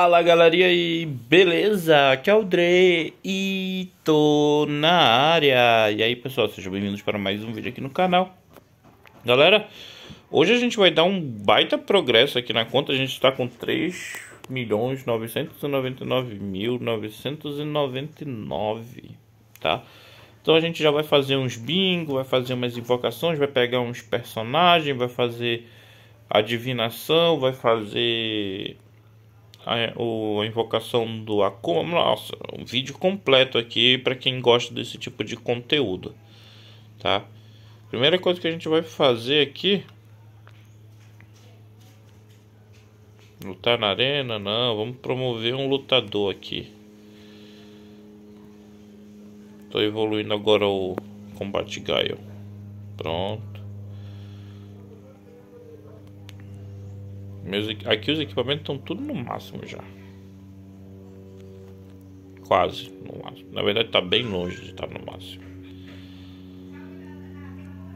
Fala galerinha e beleza? Aqui é o Dre e tô na área. E aí pessoal, sejam bem-vindos para mais um vídeo aqui no canal. Galera, hoje a gente vai dar um baita progresso aqui na conta. A gente está com 3.999.999, tá? Então a gente já vai fazer uns bingo, vai fazer umas invocações, vai pegar uns personagens, vai fazer adivinação, vai fazer a, a invocação do Akuma. Nossa, um vídeo completo aqui para quem gosta desse tipo de conteúdo, tá? Primeira coisa que a gente vai fazer aqui lutar na arena, não, vamos promover um lutador aqui. Tô evoluindo agora o combate Gaio. Pronto. Meus, aqui os equipamentos estão tudo no máximo já. Quase no máximo. Na verdade está bem longe de estar no máximo.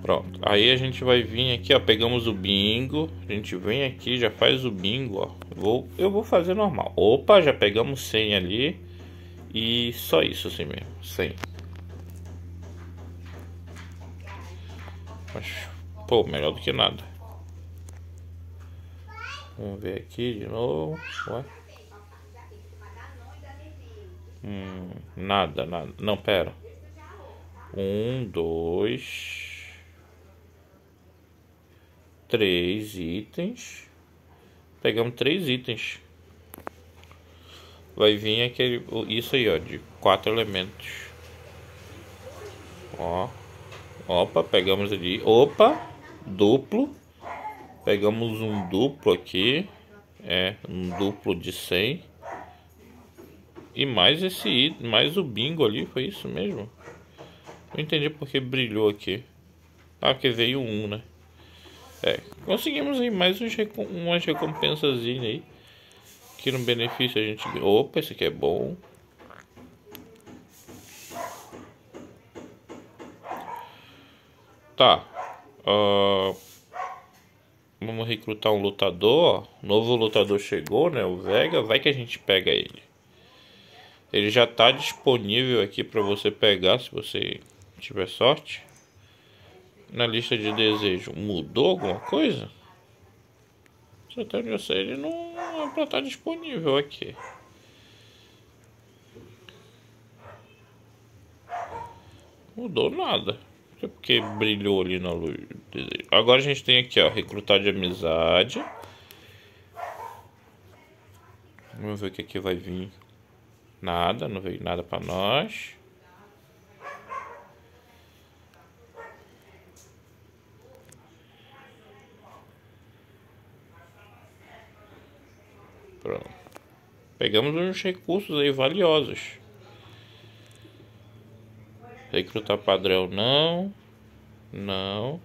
Pronto. Aí a gente vai vir aqui, ó. Pegamos o bingo. A gente vem aqui, já faz o bingo, ó. Vou, eu vou fazer normal. Opa, já pegamos 100 ali. E só isso assim mesmo. 100. Mas, pô, melhor do que nada. Vamos ver aqui de novo. Ué? Hum, nada, nada. Não, pera. Um, dois, três itens. Pegamos três itens. Vai vir aquele, isso aí, ó, de quatro elementos. Ó, opa, pegamos ali. Opa, duplo. Pegamos um duplo aqui. É, um duplo de 100. E mais esse mais o bingo ali, foi isso mesmo? Não entendi porque brilhou aqui. Ah, que veio um, né? É, conseguimos aí mais uns, umas recompensas aí. Que no benefício a gente... Opa, esse aqui é bom. Tá. Uh, Vamos recrutar um lutador. O novo lutador chegou, né? O Vega. Vai que a gente pega ele. Ele já está disponível aqui para você pegar se você tiver sorte. Na lista de desejo. Mudou alguma coisa? Se até onde eu sei, ele não é para estar tá disponível aqui. Mudou nada. É porque brilhou ali na luz. Agora a gente tem aqui, ó, recrutar de amizade. Vamos ver o que aqui vai vir. Nada, não veio nada para nós. Pronto. Pegamos uns recursos aí valiosos. Recrutar padrão não. Não.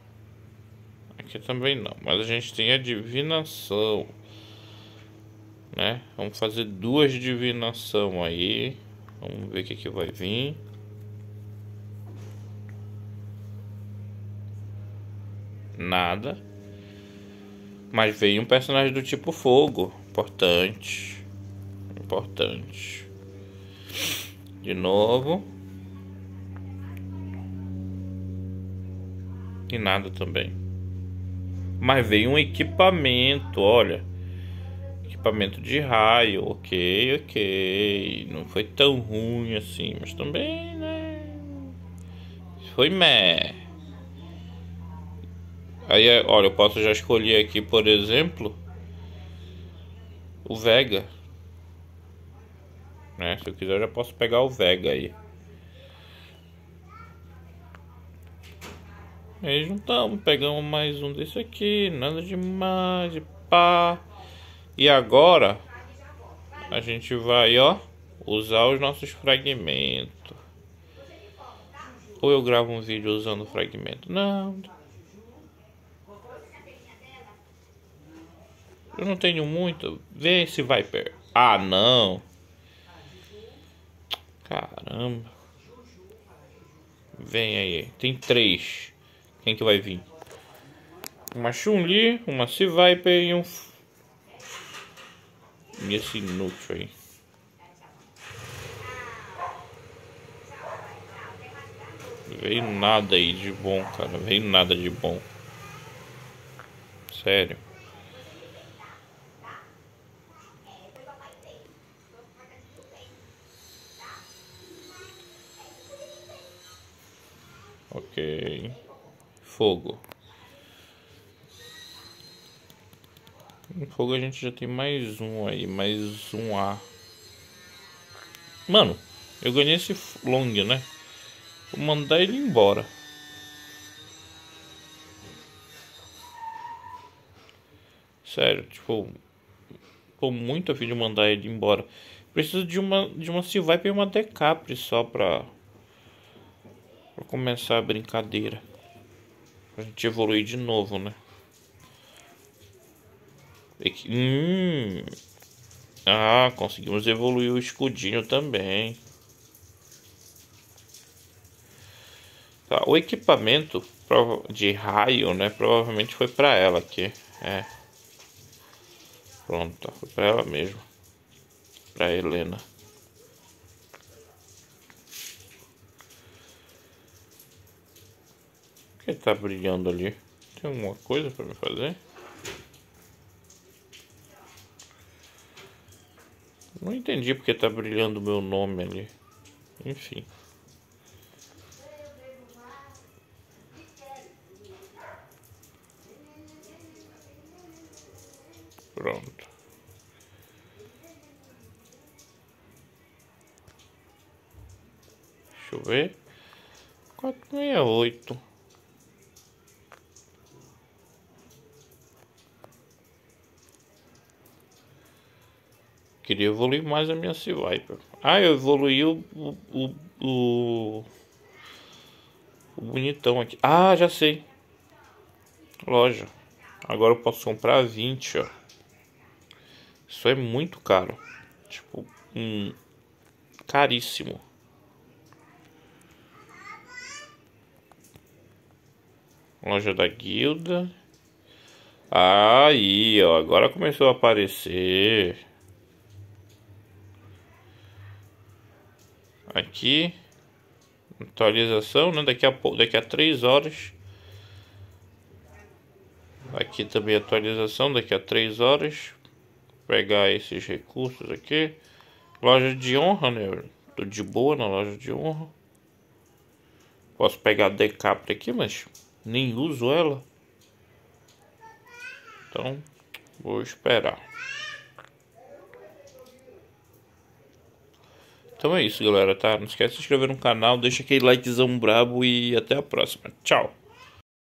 Aqui também não. Mas a gente tem a divinação. Né? Vamos fazer duas divinação aí. Vamos ver o que, que vai vir. Nada. Mas veio um personagem do tipo fogo. Importante. Importante. De novo. E nada também. Mas veio um equipamento, olha. Equipamento de raio, ok, ok. Não foi tão ruim assim, mas também, né? Foi meh. Aí, olha, eu posso já escolher aqui, por exemplo, o Vega. Né? Se eu quiser, eu já posso pegar o Vega aí. Aí juntamos, pegamos mais um desse aqui, nada demais, de pá. E agora a gente vai, ó, usar os nossos fragmentos. Ou eu gravo um vídeo usando fragmento? Não. Eu não tenho muito. Vê esse Viper. Ah, não. Caramba. Vem aí. Tem três. Quem que vai vir? Uma Chun-Li, uma Sea Viper e um... nesse inútil aí. Veio nada aí de bom, cara. Veio nada de bom. Sério. Ok. Fogo. Em fogo a gente já tem mais um aí, mais um A. Mano, eu ganhei esse long, né? Vou mandar ele embora. Sério, tipo, tô muito afim de mandar ele embora. Preciso de uma de uma Silvipe e uma Decapre só pra, pra começar a brincadeira. Pra gente evoluir de novo, né? Hum. Ah, conseguimos evoluir o escudinho também. Tá, o equipamento de raio, né? Provavelmente foi para ela aqui. É. Pronto, tá, foi para ela mesmo. Para Helena. Que tá brilhando ali? Tem alguma coisa para me fazer? Não entendi porque tá brilhando o meu nome ali. Enfim. Pronto. Deixa eu ver. Quatro meia oito. Queria evoluir mais a minha Viper. Ah, eu evoluí o, o, o, o, o bonitão aqui. Ah, já sei. Loja. Agora eu posso comprar 20, ó. Isso é muito caro. Tipo, um caríssimo. Loja da guilda. Aí, ó, agora começou a aparecer. Aqui. Atualização, né? Daqui a daqui a 3 horas. Aqui também atualização daqui a 3 horas pegar esses recursos aqui. Loja de honra, né? Tô de boa na loja de honra. Posso pegar a Decapre aqui, mas nem uso ela. Então, vou esperar. Então é isso, galera, tá? Não esquece de se inscrever no canal, deixa aquele likezão brabo e até a próxima. Tchau!